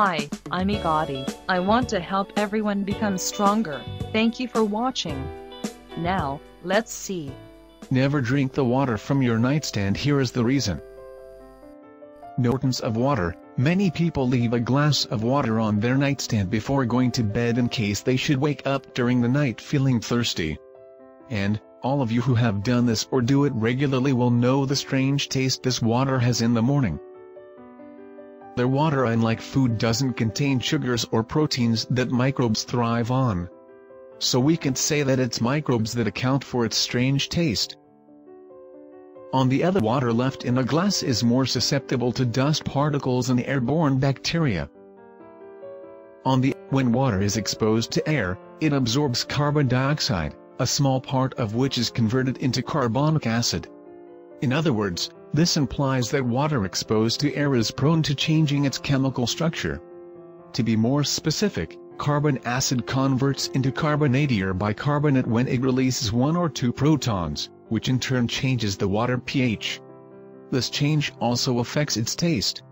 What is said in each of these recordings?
Hi, I'm YeGaDi. I want to help everyone become stronger. Thank you for watching. Now, let's see. Never drink the water from your nightstand here is the reason. Importance of water, many people leave a glass of water on their nightstand before going to bed in case they should wake up during the night feeling thirsty. And, all of you who have done this or do it regularly will know the strange taste this water has in the morning. Their water unlike food doesn't contain sugars or proteins that microbes thrive on. So we can say that it's microbes that account for its strange taste. On the other water left in a glass is more susceptible to dust particles and airborne bacteria. On the, when water is exposed to air, it absorbs carbon dioxide, a small part of which is converted into carbonic acid. In other words, this implies that water exposed to air is prone to changing its chemical structure. To be more specific, carbon acid converts into carbonate or bicarbonate when it releases one or two protons, which in turn changes the water pH. This change also affects its taste.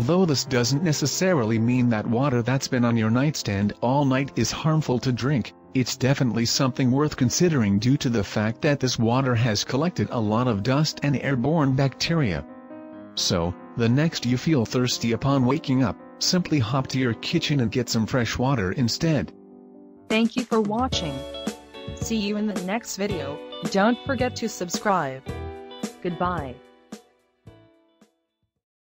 Although this doesn't necessarily mean that water that's been on your nightstand all night is harmful to drink, it's definitely something worth considering due to the fact that this water has collected a lot of dust and airborne bacteria. So, the next you feel thirsty upon waking up, simply hop to your kitchen and get some fresh water instead. Thank you for watching. See you in the next video. Don't forget to subscribe. Goodbye.